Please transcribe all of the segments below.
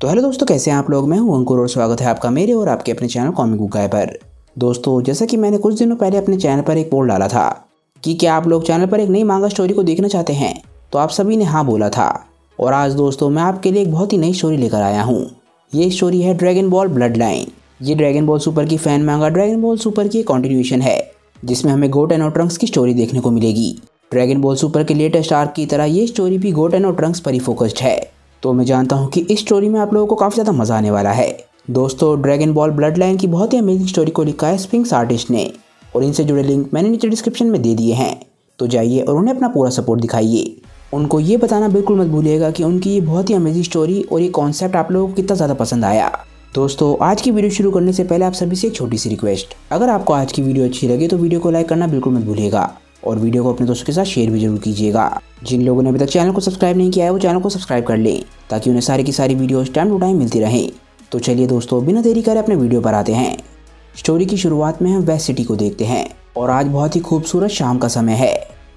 तो हेलो दोस्तों, कैसे हैं आप लोग? मैं हूँ अंकुर और स्वागत है आपका मेरे और आपके अपने चैनल कॉमिक बुक गाय पर। दोस्तों, जैसा कि मैंने कुछ दिनों पहले अपने चैनल पर एक पोल डाला था कि क्या आप लोग चैनल पर एक नई मांगा स्टोरी को देखना चाहते हैं? तो आप सभी ने हाँ बोला था। और आज दोस्तों, मैं आपके लिए एक बहुत ही नई स्टोरी लेकर आया हूँ। ये स्टोरी है ड्रैगन बॉल ब्लड लाइन ये ड्रैगन बॉल सुपर की fan manga Dragon Ball Super की कॉन्टिन्यूशन है, जिसमें हमें गोट एंड ट्रंक्स की स्टोरी देखने को मिलेगी। ड्रैगन बॉल सुपर के लेटेस्ट आर्क की तरह ये स्टोरी भी गोट एंड ट्रंक्स पर ही फोकस्ड है। तो मैं जानता हूँ कि इस स्टोरी में आप लोगों को काफ़ी ज़्यादा मज़ा आने वाला है। दोस्तों ड्रैगन बॉल ब्लड लाइन की बहुत ही अमेजिंग स्टोरी को लिखा है स्पिंग्स आर्टिस्ट ने और इनसे जुड़े लिंक मैंने नीचे डिस्क्रिप्शन में दे दिए हैं। तो जाइए और उन्हें अपना पूरा सपोर्ट दिखाइए। उनको ये बताना बिल्कुल मत भूलिएगा कि उनकी ये बहुत ही अमेजिंग स्टोरी और ये कॉन्सेप्ट आप लोगों को कितना ज़्यादा पसंद आया। दोस्तों, आज की वीडियो शुरू करने से पहले आप सभी से एक छोटी सी रिक्वेस्ट अगर आपको आज की वीडियो अच्छी लगे तो वीडियो को लाइक करना बिल्कुल मत भूलिएगा। और वीडियो को अपने दोस्तों के साथ शेयर भी ज़रूर कीजिएगा। जिन लोगों ने अभी तक चैनल को सब्सक्राइब नहीं किया है, वो चैनल को सब्सक्राइब कर लें, ताकि उन्हें सारी की सारी वीडियोस टाइम टू टाइम मिलती रहें। तो चलिए दोस्तों, बिना देरी करे अपने वीडियो पर आते हैं। स्टोरी की शुरुआत में हम वेस्ट सिटी को देखते हैं, और आज बहुत ही खूबसूरत शाम का समय है।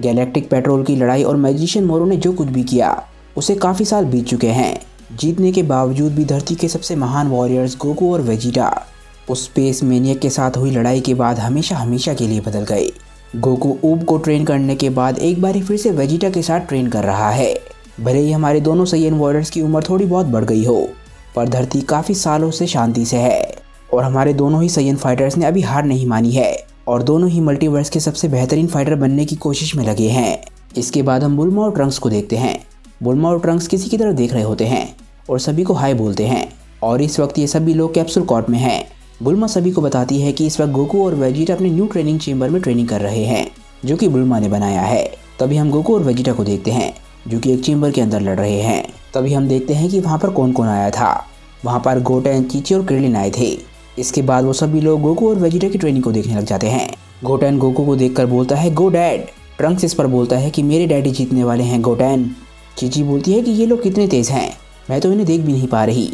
गैलेक्टिक पेट्रोल की लड़ाई और मैजिशियन मोरो ने जो कुछ भी किया, उसे काफ़ी साल बीत चुके हैं। जीतने के बावजूद भी धरती के सबसे महान वॉरियर्स गोकू और वेजिटा उस स्पेस मेनियक के साथ हुई लड़ाई के बाद हमेशा हमेशा के लिए बदल गए। गोकू ऊब को ट्रेन करने के बाद एक बार फिर से वेजिटा के साथ ट्रेन कर रहा है। भले ही हमारे दोनों सैयन वॉरियर्स की उम्र थोड़ी बहुत बढ़ गई हो, पर धरती काफ़ी सालों से शांति से है और हमारे दोनों ही सैयन फाइटर्स ने अभी हार नहीं मानी है और दोनों ही मल्टीवर्स के सबसे बेहतरीन फाइटर बनने की कोशिश में लगे हैं। इसके बाद हम बुलमा और ट्रंक्स को देखते हैं। बुलमा और ट्रंक्स किसी की तरफ़ देख रहे होते हैं और सभी को हाई बोलते हैं और इस वक्त ये सभी लोग कैप्सूल कॉर्ट में हैं। बुल्मा सभी को बताती है कि इस वक्त गोकू और वेजिटा अपने न्यू ट्रेनिंग चेंबर में ट्रेनिंग कर रहे हैं, जो कि बुलमा ने बनाया है। तभी हम गोकू और वेजिटा को देखते हैं, जो कि एक चेंबर के अंदर लड़ रहे हैं। तभी हम देखते हैं कि वहाँ पर कौन कौन आया था। वहाँ पर गोटेन चीची और क्रेलिन आए थे। इसके बाद वो सभी लोग गोकू और वेजिटा की ट्रेनिंग को देखने लग जाते हैं। गोटैन गोकू को देखकर बोलता है गो डैड ट्रंक्स इस पर बोलता है कि, मेरे डैडी जीतने वाले हैं गोटैन चीची बोलती है कि, ये लोग कितने तेज हैं। मैं तो इन्हें देख भी नहीं पा रही।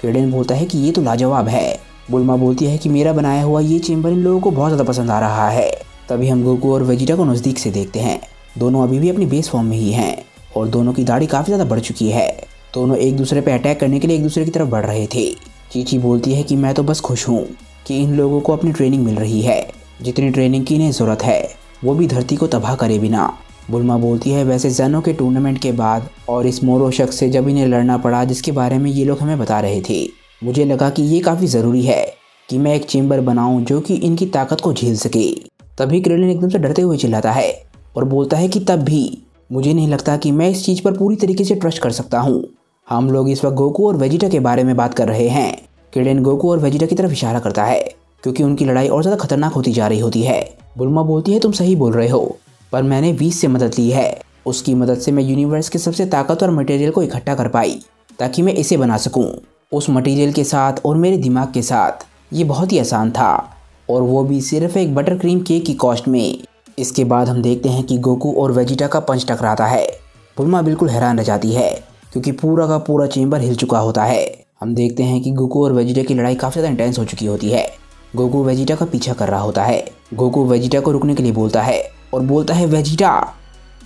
क्रेडन बोलता है कि, ये तो लाजवाब है। बुलमा बोलती है कि मेरा बनाया हुआ ये चेंबर इन लोगों को बहुत ज़्यादा पसंद आ रहा है। तभी हम गोकू और वेजिटा को नज़दीक से देखते हैं। दोनों अभी भी अपनी बेस फॉर्म में ही हैं और दोनों की दाढ़ी काफ़ी ज़्यादा बढ़ चुकी है। दोनों एक दूसरे पर अटैक करने के लिए एक दूसरे की तरफ़ बढ़ रहे थे। चीची बोलती है कि मैं तो बस खुश हूँ कि इन लोगों को अपनी ट्रेनिंग मिल रही है। जितनी ट्रेनिंग की इन्हें ज़रूरत है, वो भी धरती को तबाह करे बिना। बुलमा बोलती है, वैसे जैनो के टूर्नामेंट के बाद और इस मोरो शख्स से जब इन्हें लड़ना पड़ा, जिसके बारे में ये लोग हमें बता रहे थे। मुझे लगा कि ये काफ़ी ज़रूरी है कि मैं एक चेंबर बनाऊँ जो कि इनकी ताकत को झेल सके। तभी क्रेलिन एकदम से डरते हुए चिल्लाता है और बोलता है कि तब भी मुझे नहीं लगता कि मैं इस चीज़ पर पूरी तरीके से ट्रस्ट कर सकता हूँ। हम लोग इस वक्त गोकू और वेजिटा के बारे में बात कर रहे हैं। क्रेलिन गोकू और वेजिटा की तरफ़ इशारा करता है, क्योंकि उनकी लड़ाई और ज़्यादा खतरनाक होती जा रही होती है। बुलमा बोलती है, तुम सही बोल रहे हो, पर मैंने वीस से मदद ली है। उसकी मदद से मैं यूनिवर्स के सबसे ताकतवर मटेरियल को इकट्ठा कर पाई, ताकि मैं इसे बना सकूँ। उस मटेरियल के साथ और मेरे दिमाग के साथ। ये बहुत ही आसान था। और वो भी सिर्फ़ एक बटर क्रीम केक की कॉस्ट में। इसके बाद हम देखते हैं कि गोकू और वेजिटा का पंच टकराता है। बुलमा बिल्कुल हैरान रह जाती है, क्योंकि पूरा का पूरा चेंबर हिल चुका होता है। हम देखते हैं कि गोकू और वेजिटा की लड़ाई काफ़ी ज़्यादा इंटेंस हो चुकी होती है। गोकू वेजिटा का पीछा कर रहा होता है। गोकू वेजिटा को रुकने के लिए बोलता है और बोलता है, वेजिटा!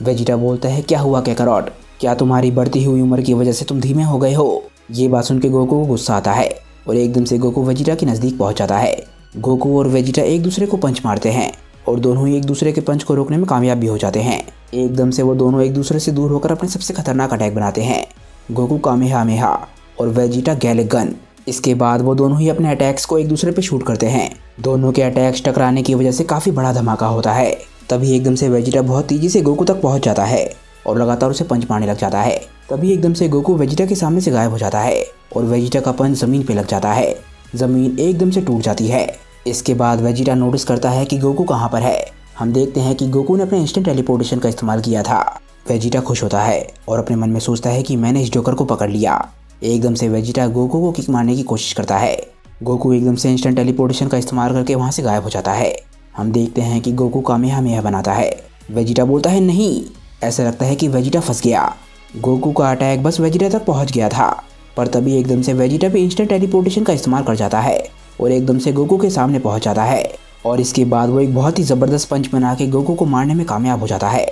वेजिटा बोलता है, क्या हुआ कैकरॉट? क्या तुम्हारी बढ़ती हुई उम्र की वजह से तुम धीमे हो गए हो? ये बात सुन के गोकू को गुस्सा आता है और एकदम से गोकू वेजिटा के नज़दीक पहुँच जाता है। गोकू और वेजिटा एक दूसरे को पंच मारते हैं और दोनों ही एक दूसरे के पंच को रोकने में कामयाब भी हो जाते हैं। एकदम से वो दोनों एक दूसरे से दूर होकर अपने सबसे खतरनाक अटैक बनाते हैं। गोकू कामेहा मेहा और वेजिटा गैलिक गन इसके बाद वो दोनों ही अपने अटैक्स को एक दूसरे पे शूट करते हैं। दोनों के अटैक्स टकराने की वजह से काफ़ी बड़ा धमाका होता है। तभी एकदम से वेजिटा बहुत तेज़ी से गोकू तक पहुँच जाता है और लगातार उसे पंच मारने लग जाता है। तभी एकदम से गोकू वेजिटा के सामने से गायब हो जाता है और वेजिटा का पंच ज़मीन पे लग जाता है। ज़मीन एकदम से टूट जाती है। इसके बाद वेजिटा नोटिस करता है कि गोकू कहाँ पर है। हम देखते हैं कि गोकू ने अपने इंस्टेंट टेलीपोर्टेशन का इस्तेमाल किया था। वेजिटा खुश होता है और अपने मन में सोचता है कि मैंने इस जोकर को पकड़ लिया। एकदम से वेजिटा गोकू को किक मारने की कोशिश करता है। गोकू एकदम से इंस्टेंट टेलीपोर्टेशन का इस्तेमाल करके वहाँ से गायब हो जाता है। हम देखते हैं कि गोकू कामयाब बनाता है। वेजिटा बोलता है, नहीं। ऐसा लगता है कि वेजिटा फंस गया। गोकू का अटैक बस वेजिटा तक पहुँच गया था, पर तभी एकदम से वेजिटा भी इंस्टेंट टेलीपोर्टेशन का इस्तेमाल कर जाता है और एकदम से गोकू के सामने पहुँच जाता है। और इसके बाद वो एक बहुत ही ज़बरदस्त पंच बना के गोकू को मारने में कामयाब हो जाता है।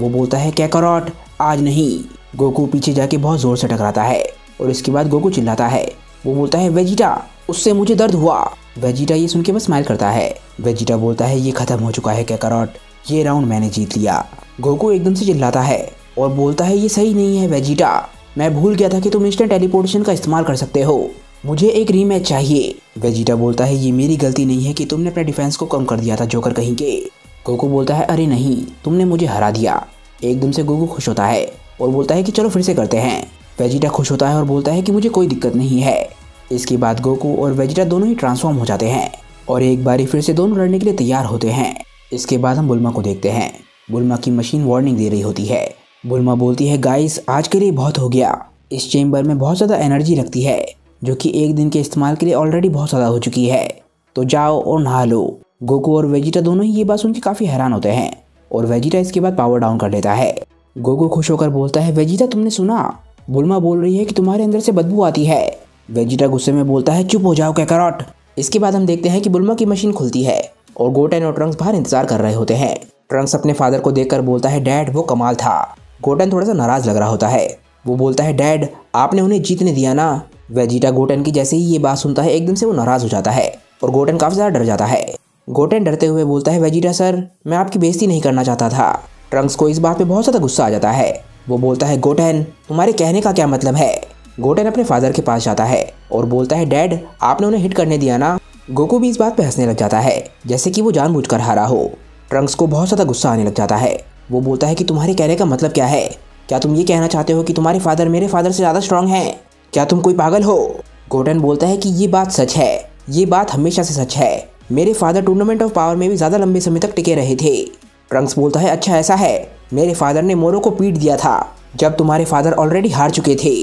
वो बोलता है, कैकरॉट, आज नहीं। गोकू पीछे जाके बहुत ज़ोर से टकराता है और इसके बाद गोकू चिल्लाता है। वो बोलता है, वेजिटा, उससे मुझे दर्द हुआ। वेजिटा ये सुन के बस स्माइल करता है। वेजिटा बोलता है, ये खत्म हो चुका है, कैकरॉट। ये राउंड मैंने जीत लिया। गोकू एकदम से चिल्लाता है। और बोलता है, ये सही नहीं है वेजिटा। मैं भूल गया था कि तुम इंस्टेंट टेलीपोर्टेशन का इस्तेमाल कर सकते हो। मुझे एक रीमैच चाहिए। वेजिटा बोलता है, ये मेरी गलती नहीं है कि तुमने अपने डिफेंस को कम कर दिया था जोकर कहीं के। गोकू बोलता है, अरे नहीं, तुमने मुझे हरा दिया। एकदम से गोकू खुश होता है और बोलता है कि, चलो फिर से करते हैं। वेजिटा खुश होता है और बोलता है कि, मुझे कोई दिक्कत नहीं है। इसके बाद गोकू और वेजिटा दोनों ही ट्रांसफॉर्म हो जाते हैं और एक बारी फिर से दोनों लड़ने के लिए तैयार होते हैं। इसके बाद हम बुलमा को देखते हैं। बुलमा की मशीन वार्निंग दे रही होती है। बुलमा बोलती है गाइस आज के लिए बहुत हो गया। इस चेम्बर में बहुत ज़्यादा एनर्जी रखती है, जो कि एक दिन के इस्तेमाल के लिए ऑलरेडी बहुत ज़्यादा हो चुकी है। तो जाओ और नहा लो। गोकू और वेजिटा दोनों ही ये बात सुन के काफ़ी हैरान होते हैं और वेजिटा इसके बाद पावर डाउन कर लेता है। गोकू खुश होकर बोलता है, वेजिटा, तुमने सुना? बुलमा बोल रही है कि तुम्हारे अंदर से बदबू आती है। वेजिटा गुस्से में बोलता है, चुप हो जाओ, कैकरॉट। इसके बाद हम देखते हैं कि बुलमा की मशीन खुलती है और गोटेन और ट्रंक्स बाहर इंतज़ार कर रहे होते हैं। ट्रंक्स अपने फादर को देखकर बोलता है डैड वो कमाल था। गोटेन थोड़ा सा नाराज़ लग रहा होता है। वो बोलता है, डैड, आपने उन्हें जीतने दिया ना? वेजिटा गोटन की जैसे ही ये बात सुनता है, एकदम से वो नाराज़ हो जाता है और गोटन काफ़ी ज़्यादा डर जाता है। गोटेन डरते हुए बोलता है, वेजिटा सर, मैं आपकी बेइज्जती नहीं करना चाहता था। ट्रंक्स को इस बात पे बहुत ज़्यादा गुस्सा आ जाता है। वो बोलता है, गोटन, तुम्हारे कहने का क्या मतलब है? गोटेन अपने फादर के पास जाता है और बोलता है, डैड, आपने उन्हें हिट करने दिया ना? गोकू भी इस बात पे हंसने लग जाता है, जैसे कि वो जानबूझकर हारा हो। ट्रंक्स को बहुत ज़्यादा गुस्सा आने लग जाता है। वो बोलता है कि तुम्हारे कहने का मतलब क्या है? क्या तुम ये कहना चाहते हो कि तुम्हारे फादर मेरे फादर से ज़्यादा स्ट्रांग हैं? क्या तुम कोई पागल हो? गोटन बोलता है कि ये बात सच है। ये बात हमेशा से सच है। मेरे फादर टूर्नामेंट ऑफ़ पावर में भी ज़्यादा लंबे समय तक टिके रहे थे। ट्रंक्स बोलता है अच्छा ऐसा है। मेरे फादर ने मोरो को पीट दिया था, जब तुम्हारे फादर ऑलरेडी हार चुके थे।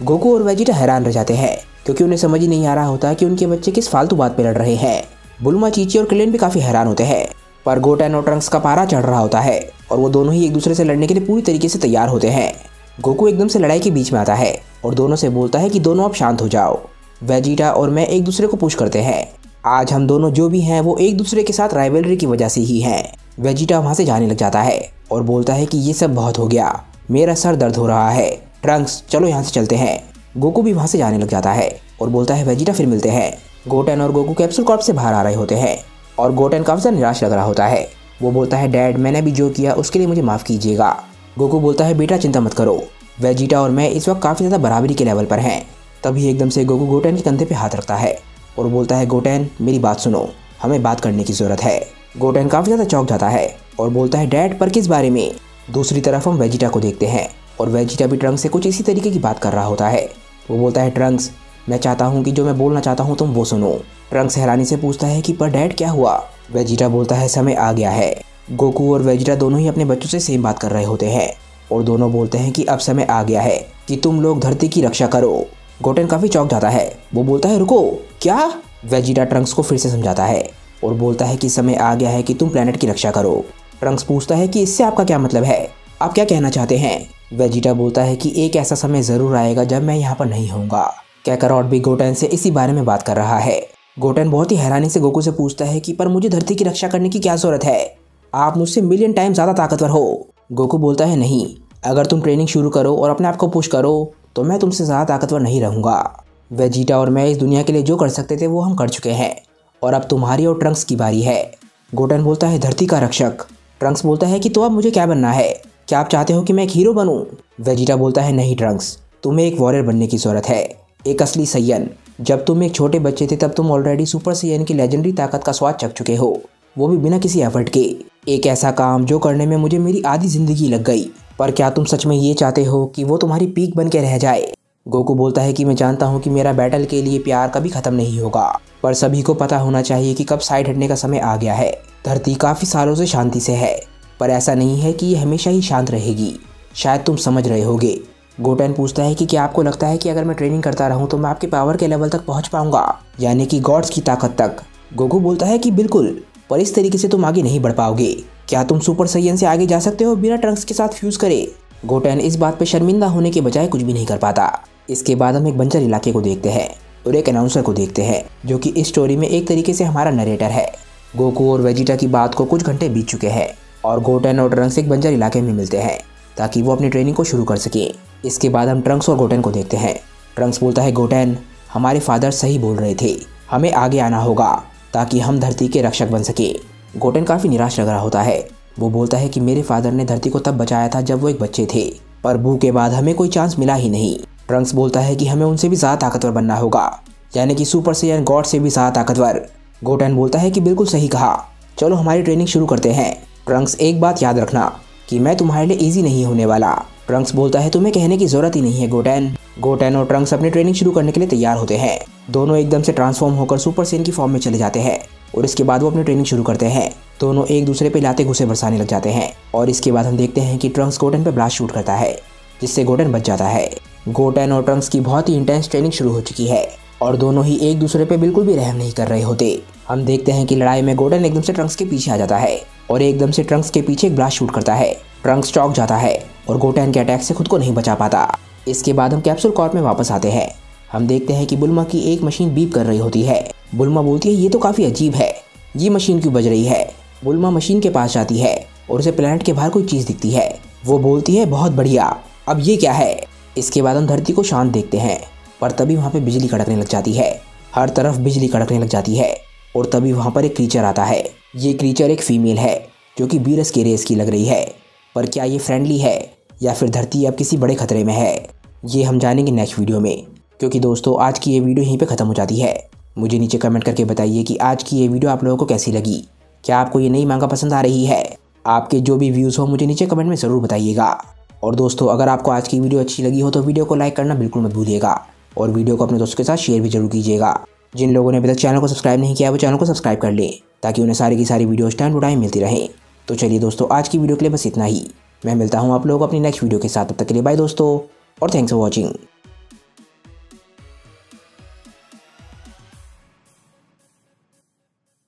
गोकू और वेजिटा हैरान रह जाते हैं, क्योंकि उन्हें समझ ही नहीं आ रहा होता कि उनके बच्चे किस फालतू बात पे लड़ रहे हैं। बुलमा, चीची और क्लेन भी काफ़ी हैरान होते हैं। पर गोटेन और ट्रंक्स का पारा चढ़ रहा होता है और वो दोनों ही एक दूसरे से लड़ने के लिए पूरी तरीके से तैयार होते हैं। गोकू एकदम से लड़ाई के बीच में आता है और दोनों से बोलता है कि दोनों अब शांत हो जाओ। वेजिटा और मैं एक दूसरे को पुश करते हैं। आज हम दोनों जो भी हैं, वो एक दूसरे के साथ राइवलरी की वजह से ही हैं। वेजिटा वहाँ से जाने लग जाता है और बोलता है कि ये सब बहुत हो गया। मेरा सर दर्द हो रहा है। ट्रंक्स, चलो यहाँ से चलते हैं। गोकू भी वहाँ से जाने लग जाता है और बोलता है, वेजिटा, फिर मिलते हैं। गोटेन और गोकू कैप्सूल कॉर्प से बाहर आ रहे होते हैं। और गोटेन काफ़ी ज़्यादा निराश लग रहा होता है। वो बोलता है, डैड, मैंने भी जो किया, उसके लिए मुझे माफ़ कीजिएगा। गोकू बोलता है, बेटा, चिंता मत करो। वेजिटा और मैं इस वक्त काफ़ी ज़्यादा बराबरी के लेवल पर हैं। तभी एकदम से गोकू गोटेन के कंधे पे हाथ रखता है और बोलता है, गोटेन, मेरी बात सुनो। हमें बात करने की ज़रूरत है। गोटेन काफ़ी ज़्यादा चौक जाता है और बोलता है, डैड, पर किस बारे में? दूसरी तरफ़ हम वेजिटा को देखते हैं और वेजिटा भी ट्रंक से कुछ इसी तरीके की बात कर रहा होता है। वो बोलता है, ट्रंक्स मैं चाहता हूँ कि जो मैं बोलना चाहता हूँ तुम वो सुनो। ट्रंक्स हैरानी से पूछता है कि पर डैड क्या हुआ? वेजिटा बोलता है, समय आ गया है। गोकू और वेजिटा दोनों ही अपने बच्चों से सेम बात कर रहे होते हैं और दोनों बोलते हैं कि अब समय आ गया है कि तुम लोग धरती की रक्षा करो। गोटेन काफ़ी चौक जाता है। वो बोलता है, रुको, क्या? वेजिटा ट्रंक्स को फिर से समझाता है और बोलता है कि समय आ गया है कि तुम प्लेनेट की रक्षा करो। ट्रंक्स पूछता है कि इससे आपका क्या मतलब है? आप क्या कहना चाहते हैं? वेजिटा बोलता है कि एक ऐसा समय ज़रूर आएगा जब मैं यहाँ पर नहीं होऊँगा। कैकरॉट भी गोटेन से इसी बारे में बात कर रहा है। गोटेन बहुत ही हैरानी से गोकू से पूछता है कि, पर मुझे धरती की रक्षा करने की क्या ज़रूरत है? आप मुझसे मिलियन टाइम ज़्यादा ताकतवर हो। गोकू बोलता है, नहीं, अगर तुम ट्रेनिंग शुरू करो और अपने आप को पुश करो तो मैं तुमसे ज़्यादा ताकतवर नहीं रहूँगा। वेजिटा और मैं इस दुनिया के लिए जो कर सकते थे, वो हम कर चुके हैं। और अब तुम्हारी और ट्रंक्स की बारी है। गोटन बोलता है, धरती का रक्षक। ट्रंक्स बोलता है कि तो अब मुझे क्या बनना है? क्या आप चाहते हो कि मैं एक हीरो बनूं? वेजिटा बोलता है, नहीं ट्रंक्स तुम्हें एक वॉरियर बनने की ज़रूरत है। एक असली सैयन। जब तुम एक छोटे बच्चे थे, तब तुम ऑलरेडी सुपर सैयन की लेजेंडरी ताकत का स्वाद चख चुके हो। वो भी बिना किसी एफर्ट के। एक ऐसा काम जो करने में मुझे मेरी आधी ज़िंदगी लग गई। पर क्या तुम सच में ये चाहते हो कि वो तुम्हारी पीक बन के रह जाए? गोकू बोलता है कि मैं जानता हूँ कि मेरा बैटल के लिए प्यार कभी खत्म नहीं होगा। पर सभी को पता होना चाहिए कि कब साइड हटने का समय आ गया है। धरती काफ़ी सालों से शांति से है। पर ऐसा नहीं है कि ये हमेशा ही शांत रहेगी। शायद तुम समझ रहे होगे। गोटेन पूछता है कि क्या आपको लगता है कि अगर मैं ट्रेनिंग करता रहूँ तो मैं आपके पावर के लेवल तक पहुँच पाऊँगा? यानी कि गॉड्स की ताकत तक। गोकू बोलता है कि बिल्कुल, पर इस तरीके से तुम आगे नहीं बढ़ पाओगे। क्या तुम सुपर सैयन से आगे जा सकते हो बिना ट्रंक्स के साथ फ्यूज करे? गोटेन इस बात पे शर्मिंदा होने के बजाय कुछ भी नहीं कर पाता। इसके बाद हम एक बंजर इलाके को देखते हैं, और एक अनाउंसर को देखते हैं, जो कि इस स्टोरी में एक तरीके से हमारा नरेटर है। गोकू और वेजिटा की बात को कुछ घंटे बीत चुके हैं, और गोटेन और ट्रंक्स एक बंजर इलाके में मिलते हैं। ताकि वो अपनी ट्रेनिंग को शुरू कर सकें। इसके बाद हम ट्रंक्स और गोटेन को देखते हैं। ट्रंक्स बोलता है गोटेन हमारे फादर सही बोल रहे थे। हमें आगे आना होगा, ताकि हम धरती के रक्षक बन सके। गोटेन काफ़ी निराश लग रहा होता है। वो बोलता है कि मेरे फादर ने धरती को तब बचाया था जब वो एक बच्चे थे, पर बू के बाद हमें कोई चांस मिला ही नहीं। ट्रंक्स बोलता है कि हमें उनसे भी ज़्यादा ताकतवर बनना होगा, यानी कि सुपर से यानी गॉड से भी ज़्यादा ताकतवर। गोटेन बोलता है कि बिल्कुल सही कहा। चलो हमारी ट्रेनिंग शुरू करते हैं। ट्रंक्स एक बात याद रखना कि मैं तुम्हारे लिए इजी नहीं होने वाला। ट्रंक्स बोलता है, तुम्हें कहने की ज़रूरत ही नहीं है गोटेन गोटेन और ट्रंक्स अपनी ट्रेनिंग शुरू करने के लिए तैयार होते हैं। दोनों एकदम से ट्रांसफॉर्म होकर सुपर सेन की फॉर्म में चले जाते हैं और इसके बाद वो अपनी ट्रेनिंग शुरू करते हैं। दोनों एक दूसरे पे लाते घुसे बरसाने लग जाते हैं और इसके बाद हम देखते हैं कि ट्रंक्स गोटेन पे ब्लास्ट शूट करता है, जिससे गोटेन बच जाता है। गोटेन और ट्रंक्स की बहुत ही इंटेंस ट्रेनिंग शुरू हो चुकी है और दोनों ही एक दूसरे पे बिल्कुल भी रहम नहीं कर रहे होते। हम देखते हैं कि लड़ाई में गोटेन एकदम से ट्रंक्स के पीछे आ जाता है। और एकदम से ट्रंक्स के पीछे एक ब्लास्ट शूट करता है। ट्रंक्स चौक जाता है और गोटेन के अटैक से खुद को नहीं बचा पाता। इसके बाद हम कैप्सूल कॉर्प में वापस आते हैं। हम देखते हैं कि बुल्मा की एक मशीन बीप कर रही होती है। बुल्मा बोलती है, ये तो काफ़ी अजीब है। ये मशीन क्यों बज रही है? बुल्मा मशीन के पास जाती है और उसे प्लानट के बाहर कोई चीज़ दिखती है। वो बोलती है, बहुत बढ़िया। अब ये क्या है? इसके बाद हम धरती को शांत देखते हैं, पर तभी वहाँ पे बिजली कड़कने लग जाती है। हर तरफ़ बिजली कड़कने लग जाती है और तभी वहाँ पर एक क्रीचर आता है। ये क्रीचर एक फीमेल है, जो कि बीरस के रेस की लग रही है। पर क्या ये फ्रेंडली है, या फिर धरती अब किसी बड़े खतरे में है? ये हम जानेंगे नेक्स्ट वीडियो में। क्योंकि दोस्तों, आज की ये वीडियो यहीं पे ख़त्म हो जाती है। मुझे नीचे कमेंट करके बताइए कि आज की ये वीडियो आप लोगों को कैसी लगी। क्या आपको ये नई मांगा पसंद आ रही है? आपके जो भी व्यूज़ हो, मुझे नीचे कमेंट में ज़रूर बताइएगा। और दोस्तों, अगर आपको आज की वीडियो अच्छी लगी हो तो वीडियो को लाइक करना बिल्कुल मत भूलिएगा। और वीडियो को अपने दोस्तों के साथ शेयर भी ज़रूर कीजिएगा। जिन लोगों ने अभी तक चैनल को सब्सक्राइब नहीं किया, वो चैनल को सब्सक्राइब कर लें, ताकि उन्हें सारी की सारी वीडियोज़ टाइम टू टाइम मिलती रहे। तो चलिए दोस्तों, आज की वीडियो के लिए बस इतना ही। मैं मिलता हूँ आप लोग अपनी नेक्स्ट वीडियो के साथ। तब तक के लिए बाय दोस्तों, और थैंक्स फॉर वॉचिंग